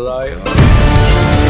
lie.